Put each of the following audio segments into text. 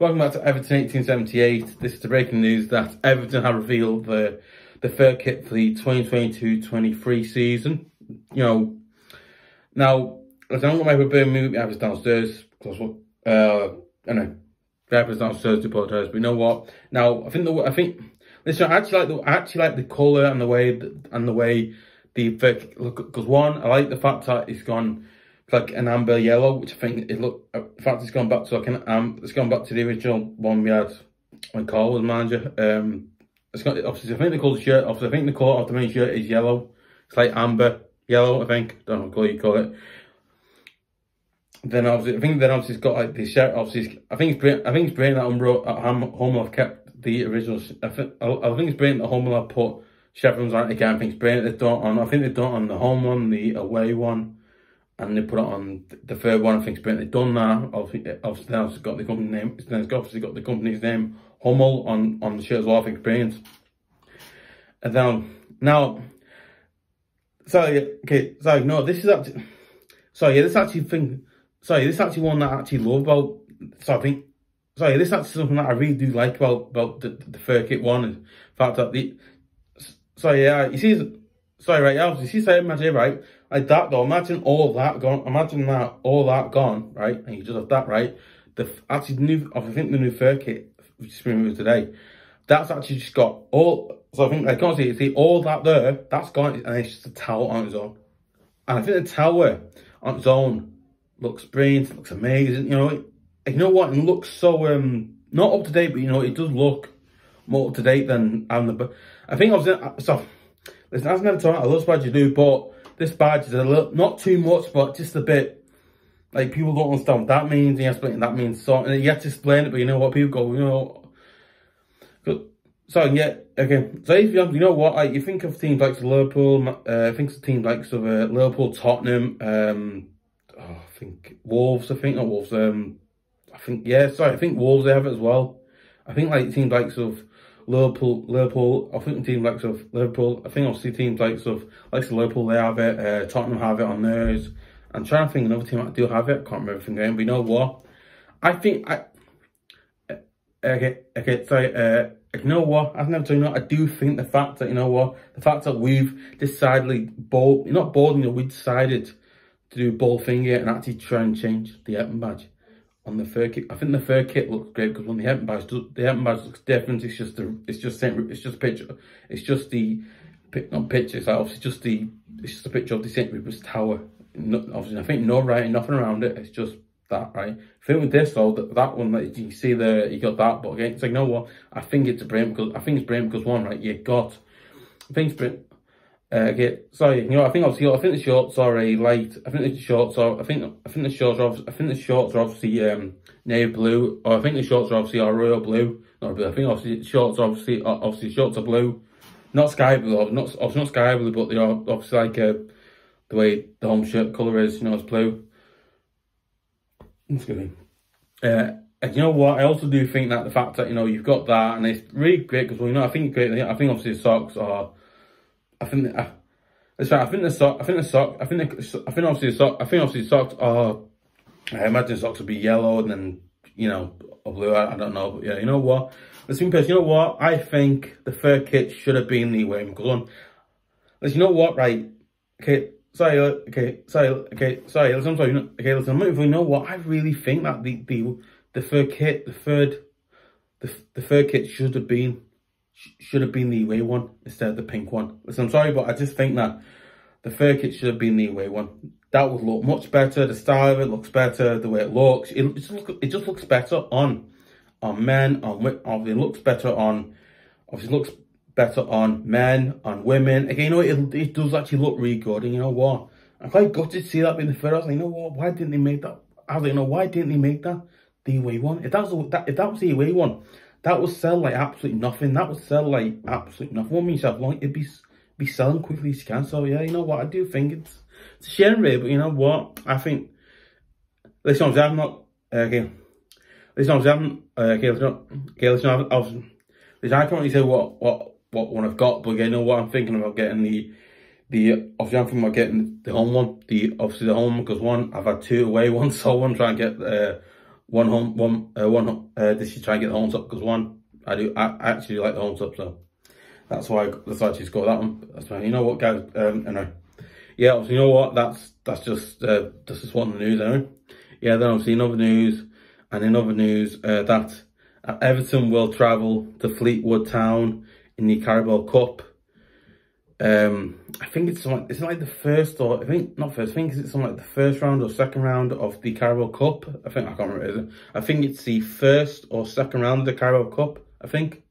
Welcome back to Everton 1878. This is the breaking news that Everton have revealed the the third kit for the 2022-23 season. You know, now, as I don't know if Birmingham movie was downstairs, because what, uh, I know, Rapper's downstairs to apologise, but you know what? Now, I think the, I think, listen, I actually like the, I actually like the colour and the way, and the way the, look because one, I like the fact that it's gone, like an amber yellow, which I think it look. In fact, it's gone back to like an um, it's gone back to the original one we had when Carl was manager. Um, it's got obviously I think the colour shirt. Obviously, I think the colour of the main shirt is yellow. It's like amber yellow, I think. Don't know what colour you call it. Then obviously, I think then obviously it's got like the shirt. Obviously, I think it's brilliant. I think it's brilliant that Umbro at home have kept the original. I think I, I think it's brilliant that home have put chevrons on it again. I think it's brilliant they've done on. I think they've done on the home one, the away one and they put it on the third one. I think they've done that. Obviously, eh, obviously now it's got the company name. Then it's obviously got the company's name Hummel on on the shirt as well. I think Experience. And then now, sorry, okay, sorry, no, this is actually, sorry, yeah, this actually thing, sorry, this actually one that I actually love about. So I think, sorry, this actually something that I really do like about about the the third kit one. In fact that the, sorry, yeah, you see, sorry, right, yeah, you see, say, imagine, right like that though, imagine all that gone, imagine that, all that gone, right? And you just have that, right? The actually new, I think the new fur kit, which is removed today, that's actually just got all, so I think, I can't see, see all that there, that's gone, and it's just a towel on its own. And I think the tower on its own looks brilliant, looks amazing, you know, you know what, it looks so, um, not up to date, but you know, it does look more up to date than, and the, I think I was, so, listen, that's never told I love what you do, but this badge is a little, not too much, but just a bit, like people don't understand what that means. You have to that means so, and you have to explain it, but you know what people go, you know. So yeah, okay, so if you, you know what, like you think of teams like Liverpool, uh, I think of teams like of uh, Liverpool, Tottenham, um, oh, I think Wolves, I think not Wolves, um, I think yeah, sorry, I think Wolves they have it as well. I think like teams like sort of Liverpool, Liverpool, I think teams like of Liverpool, I think obviously teams like of like Liverpool, they have it, uh, Tottenham have it on theirs. I'm trying to think another team that do have it, can't remember going, but you know what? I think, I, uh, okay, okay, sorry, uh, you know what, I've never told you, know, I do think the fact that, you know what, the fact that we've decided, bold, not bold, you know, we decided to do ball finger and actually try and change the Everton badge on the fur kit. I think the fur kit looks great because when the Everton badge, does, the Everton badge looks different. It's just the, it's just Saint, it's just picture, it's just the, not picture. It's obviously just the, it's just a picture of the St Rupert's Tower. No, obviously, I think no writing, nothing around it. It's just that, right? I think with this though, that, that one that you see there, you got that, but again, it's like, you know what? I think it's a brain because I think it's brain because one, right? You got, I think it's brain uh, okay, sorry, you know, I think obviously, I think the shorts are a light. I think the shorts are, I think, I think the shorts are, I think the shorts are obviously um navy blue, or I think the shorts are obviously are royal blue. No, I think obviously shorts are obviously, obviously shorts are blue, not sky blue, not obviously not sky blue, but they are obviously like uh, the way the home shirt colour is, you know, it's blue. Excuse me. Uh, and you know what? I also do think that the fact that you know you've got that, and it's really great because well, you know, I think great. I think obviously the socks are I think I, that's right. I think the sock. I think the sock. I think the. I think obviously the sock. I think obviously socks are. I imagine socks would be yellow and then you know blue. I, I don't know, but yeah, you know what? Listen, person. You know what? I think the fur kit should have been the way because one. Listen, you know what? Right. Okay. Sorry. Okay. Sorry. Okay. Sorry. Listen. I'm sorry. Okay. Listen. I'm you know what? I really think that the the the fur kit, the third, the the fur kit should have been should have been the away one instead of the pink one. Listen, I'm sorry, but I just think that the fur kit should have been the away one. That would look much better. The style of it looks better. The way it looks, it just, it just looks better on on men. On it looks better on. Obviously, looks better on men, on women. Again, you know, it, it does actually look really good. And you know what? I'm quite gutted to see that being the fur. I was like, you know what? Why didn't they make that? I was like, you know, why didn't they make that the away one? If that was if that was the away one, that would sell like absolutely nothing. That would sell like absolutely nothing. What means yourself long it'd be be selling quickly as you can. So yeah, you know what I do think it's it's a shame really, but you know what I think. Listen, I'm not uh, okay. Listen, I'm uh, okay. Listen, okay. Listen, I've, I've, listen, I can't really say what what what one I've got, but you know what I'm thinking about getting the the obviously I'm thinking about getting the home one. The obviously the home one because one I've had two away ones, so I'm trying to get uh one home, one, uh, one, uh, this should try and get the home up because one, I do, I actually like the home up, so that's why I decided to score that one. That's why, you know what, guys, um, anyway. Yeah, obviously, you know what, that's, that's just, uh, this is one of the news, anyway. Yeah, then obviously in other news, and in other news, uh, that Everton will travel to Fleetwood Town in the Carabao Cup. Um, I think it's like it's like the first or I think not first. I think it's something like the first round or second round of the Carabao Cup. I think I can't remember. Is it? I think it's the first or second round of the Carabao Cup. I think.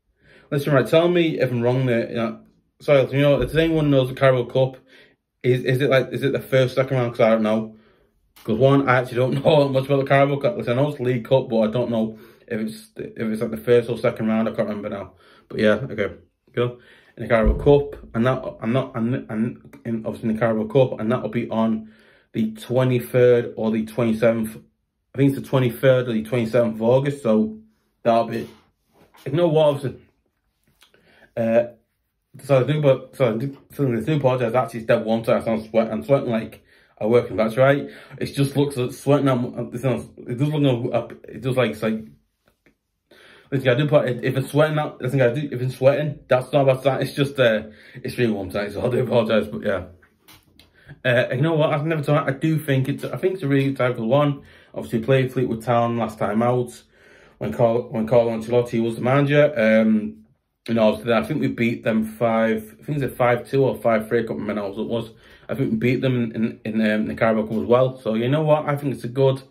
Listen, right. Tell me if I'm wrong there. Know, sorry, you know, if anyone knows the Carabao Cup, is is it like is it the first second round? Because I don't know. Because one, I actually don't know much about the Carabao Cup. Listen, I know it's League Cup, but I don't know if it's if it's like the first or second round. I can't remember now. But yeah, okay, cool the Carabao Cup, and that I'm not and and in, obviously the Carabao Cup, and that'll be on the 23rd or the 27th. I think it's the 23rd or the 27th of August. So that'll be. You know what? Obviously, uh, so I do, but so I do, so I. Actually, dead one time. I'm sweating. I'm sweating like I work in that's right. It just looks like sweating. I'm, it does look. It does like it's like Listen, I do put if it's sweating out. Listen, do if it's sweating. That's not about that. It's just uh, it's really warm tonight, so I do apologise. But yeah, uh, you know what? I've never done. I do think it's. I think it's a really good one. Obviously, played Fleetwood Town last time out when Carl when Carlo Ancelotti was the manager. Um, you know, obviously, I think we beat them five. I think it's a five two or five three. I can't it was. I think we beat them in in, in um, the Carabao Cup as well. So you know what? I think it's a good.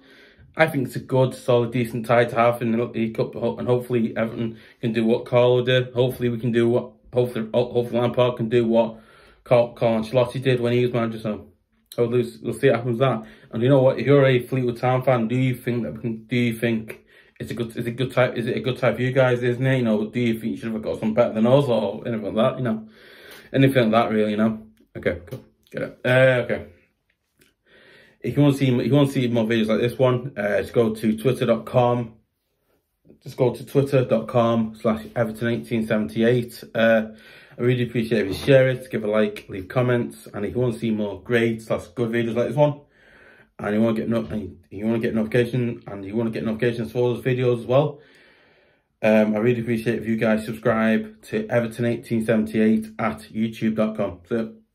I think it's a good, solid, decent tie to have in the Cup, and hopefully Everton can do what Carlo did. Hopefully we can do what, hopefully, hopefully Lampard can do what Carl, Carl Ancelotti did when he was manager. So we'll see what happens that. And you know what? If you're a Fleetwood Town fan, do you think that can, do you think it's a good, is a good type, is it a good type for you guys, isn't it? You know, do you think you should have got some better than us or anything like that? You know, anything like that, really. You know. Okay, cool. Get it. Uh, okay. If you want to see, if you want to see more videos like this one, uh, just go to twitter.com. Just go to twitter.com slash Everton1878. Uh, I really appreciate if you share it, give a like, leave comments, and if you want to see more great slash good videos like this one, and you want to get no, and you want to get notification, and you want to get notifications for those videos as well, um, I really appreciate if you guys subscribe to Everton1878 at youtube.com. So.